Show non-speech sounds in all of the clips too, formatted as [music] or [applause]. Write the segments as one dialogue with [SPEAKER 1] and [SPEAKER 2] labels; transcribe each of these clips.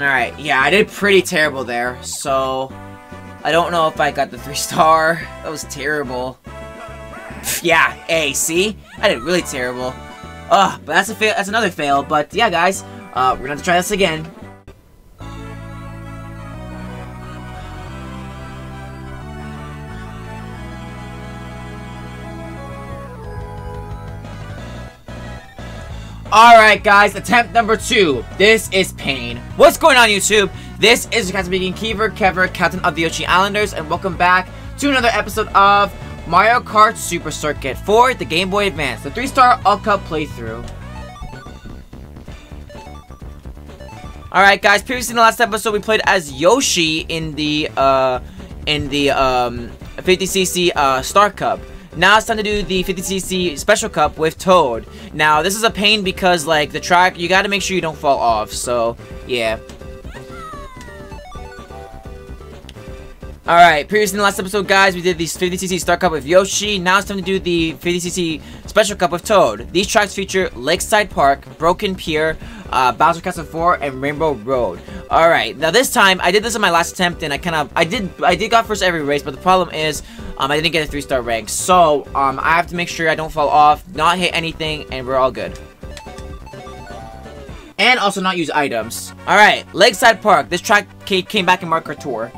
[SPEAKER 1] Alright, yeah, I did pretty terrible there, so... I don't know if I got the 3 star. [laughs] That was terrible. yeah, A, see? I did really terrible. Ugh, but that's a fail. That's another fail. But yeah, guys, uh, we're gonna have to try this again. Alright guys, attempt number two. This is Pain. What's going on YouTube? This is your Captain Speaking Keever, Kever, Captain of the Yoshi Islanders, and welcome back to another episode of Mario Kart Super Circuit for the Game Boy Advance, the 3-star All-Cup playthrough. Alright guys, previously in the last episode we played as Yoshi in the, uh, in the, um, 50cc, uh, Star Cup. Now it's time to do the 50cc Special Cup with Toad. Now, this is a pain because, like, the track, you gotta make sure you don't fall off, so, yeah. Alright, previously in the last episode, guys, we did the 50cc Star Cup with Yoshi. Now it's time to do the 50cc Special Cup with Toad. These tracks feature Lakeside Park, Broken Pier, uh, Bowser Castle 4, and Rainbow Road. Alright, now this time, I did this in my last attempt, and I kind of, I did, I did got first every race, but the problem is, um, I didn't get a 3-star rank. So, um, I have to make sure I don't fall off, not hit anything, and we're all good. And also not use items. Alright, Lakeside Park. This track came back in Mario Kart Tour.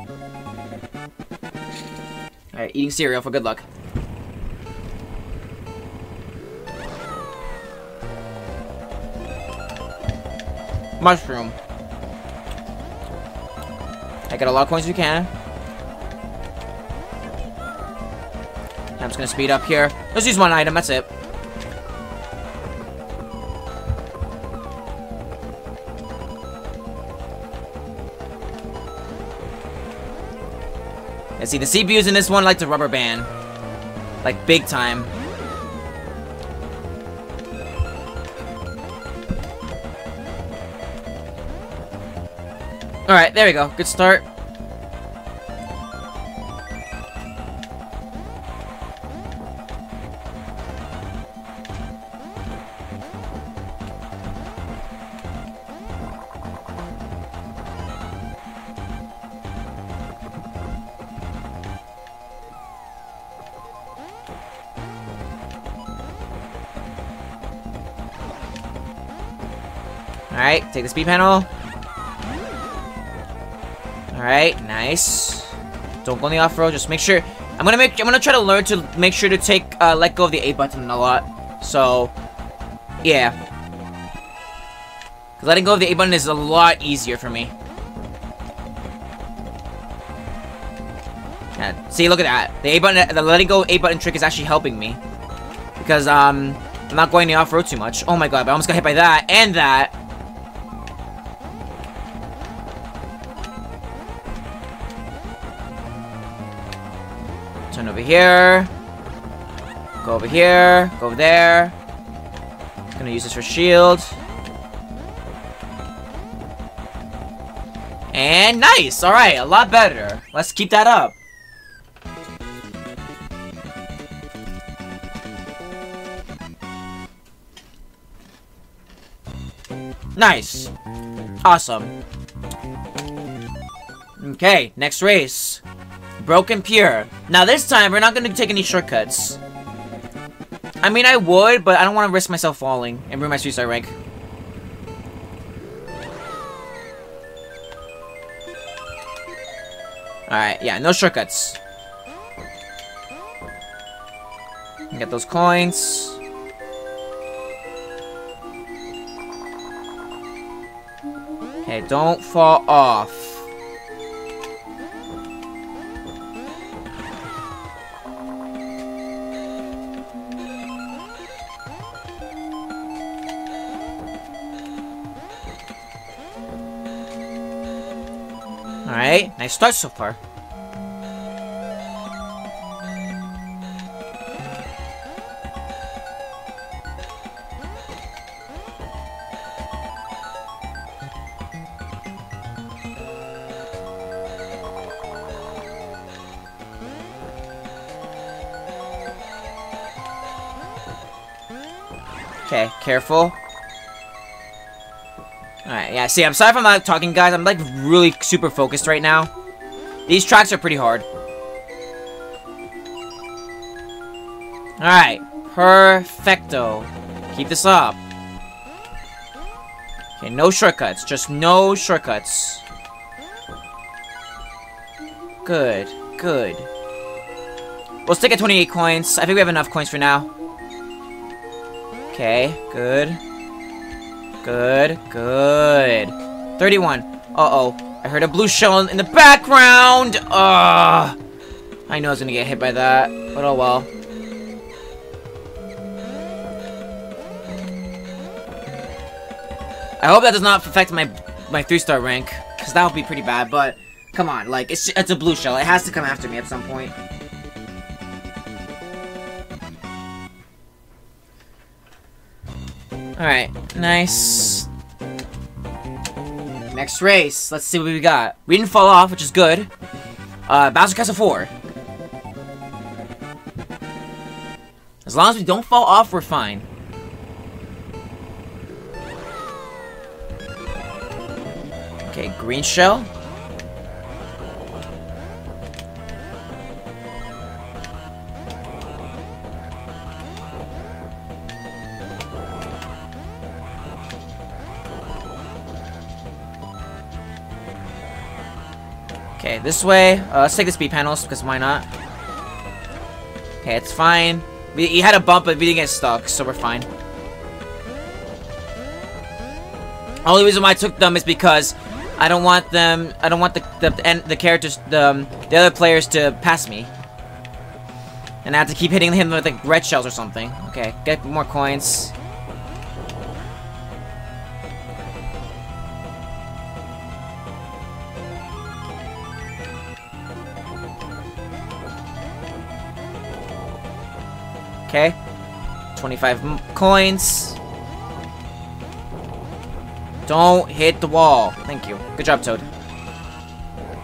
[SPEAKER 1] Eating cereal for good luck. Mushroom. I got a lot of coins we can. I'm just gonna speed up here. Let's use one item, that's it. And see, the CPUs in this one like the rubber band. Like, big time. Alright, there we go. Good start. Alright, take the speed panel. Alright, nice. Don't go on the off-road, just make sure... I'm gonna make- I'm gonna try to learn to make sure to take, uh, let go of the A button a lot. So, yeah. Cause letting go of the A button is a lot easier for me. Yeah, see, look at that. The A button, the letting go A button trick is actually helping me. Because, um, I'm not going the off-road too much. Oh my god, I almost got hit by that, and that. Here. Go over here. Go over there. Gonna use this for shield. And nice! Alright, a lot better. Let's keep that up. Nice. Awesome. Okay, next race. Broken Pier. Now this time, we're not going to take any shortcuts. I mean, I would, but I don't want to risk myself falling and ruin my 3-star rank. Alright, yeah, no shortcuts. Get those coins. Okay, don't fall off. Alright, nice start so far. Okay, careful. Yeah, see, I'm sorry if I'm not talking, guys. I'm, like, really super focused right now. These tracks are pretty hard. Alright. Perfecto. Keep this up. Okay, no shortcuts. Just no shortcuts. Good. Good. We'll stick at 28 coins. I think we have enough coins for now. Okay, good. Good, good. 31. Uh-oh. I heard a blue shell in the background! Ugh. I know I was gonna get hit by that, but oh well. I hope that does not affect my my three-star rank, because that would be pretty bad, but come on, like, it's, it's a blue shell. It has to come after me at some point. Alright, nice. Next race. Let's see what we got. We didn't fall off, which is good. Uh, Bowser Castle 4. As long as we don't fall off, we're fine. Okay, green shell. This way. Uh, let's take the speed panels, because why not? Okay, it's fine. We, he had a bump, but we didn't get stuck, so we're fine. Only reason why I took them is because I don't want them. I don't want the the the, the characters, the um, the other players to pass me, and I have to keep hitting him with like red shells or something. Okay, get more coins. Okay. 25 coins. Don't hit the wall. Thank you. Good job, Toad.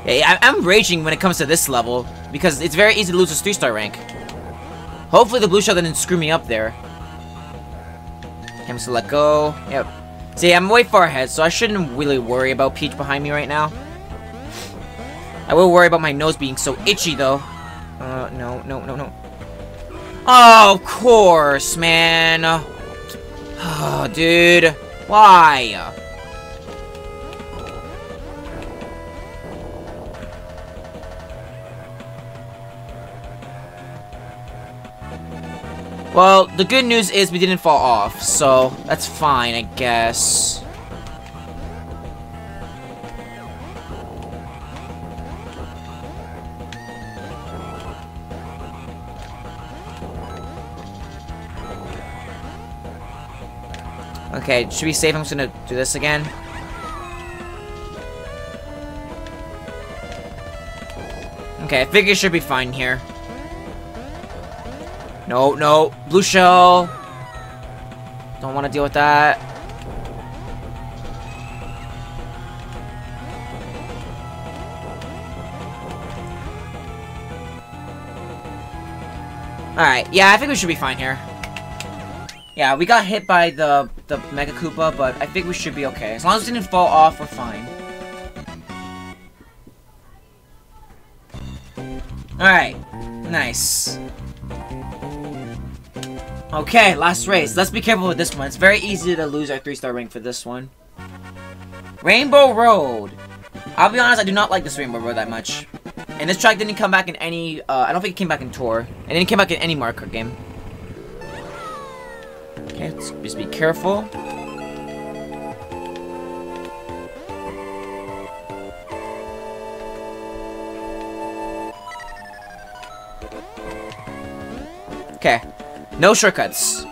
[SPEAKER 1] Yeah, I am raging when it comes to this level, because it's very easy to lose a 3-star rank. Hopefully the blue shell didn't screw me up there. Okay, I'm just let go. Yep. See, I'm way far ahead, so I shouldn't really worry about Peach behind me right now. I will worry about my nose being so itchy, though. Uh, no, no, no, no. Oh, of course, man. Oh, dude. Why? Well, the good news is we didn't fall off, so that's fine, I guess. Okay, should be safe. I'm just gonna do this again. Okay, I it should be fine here. No, no. Blue shell. Don't want to deal with that. Alright, yeah, I think we should be fine here. Yeah, we got hit by the, the Mega Koopa, but I think we should be okay. As long as it didn't fall off, we're fine. Alright. Nice. Okay, last race. Let's be careful with this one. It's very easy to lose our 3-star rank for this one. Rainbow Road. I'll be honest, I do not like this Rainbow Road that much. And this track didn't come back in any, uh, I don't think it came back in Tour. And it didn't come back in any Mario Kart game. Okay, let's just be careful. Okay. No shortcuts.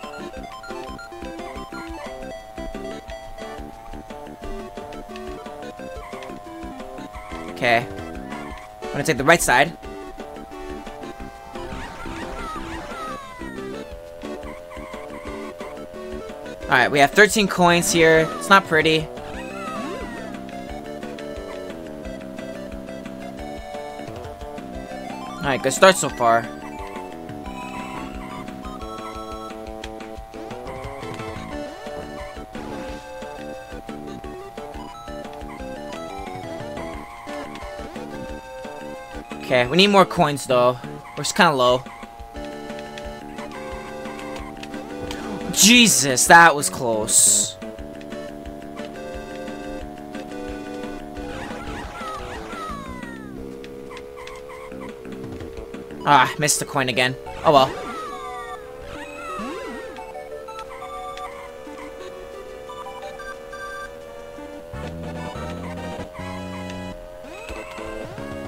[SPEAKER 1] Okay. I'm gonna take the right side. Alright, we have 13 coins here. It's not pretty. Alright, good start so far. Okay, we need more coins though. We're just kinda low. Jesus, that was close. Ah, missed the coin again. Oh well.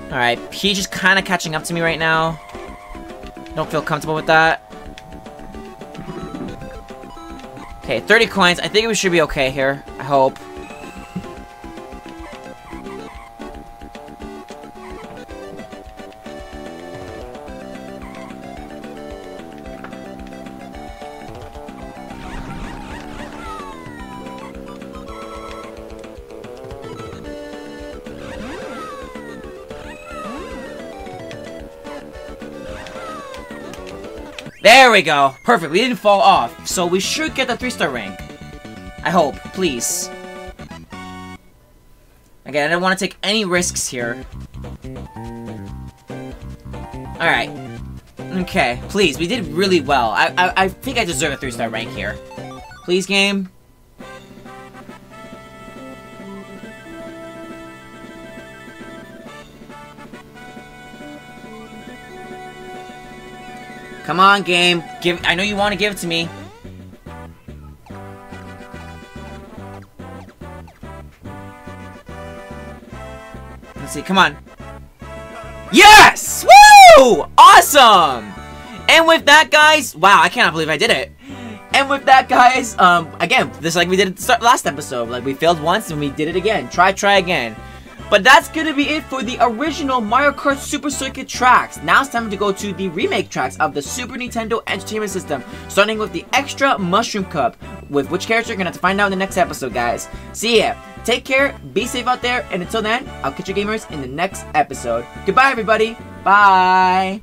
[SPEAKER 1] Alright, Peach is kind of catching up to me right now. Don't feel comfortable with that. Okay, 30 coins. I think we should be okay here. I hope. There we go. Perfect. We didn't fall off. So we should get the 3-star rank. I hope. Please. Again, I don't want to take any risks here. Alright. Okay, please. We did really well. I, I, I think I deserve a 3-star rank here. Please, game. Come on, game. Give. I know you want to give it to me. Let's see. Come on. Yes! Woo! Awesome! And with that, guys, wow, I cannot believe I did it. And with that, guys, um, again, this like we did start last episode. Like we failed once and we did it again. Try, try again. But that's gonna be it for the original Mario Kart Super Circuit tracks. Now it's time to go to the remake tracks of the Super Nintendo Entertainment System, starting with the Extra Mushroom Cup, with which character you're gonna have to find out in the next episode, guys. See ya. Take care, be safe out there, and until then, I'll catch you gamers in the next episode. Goodbye, everybody. Bye.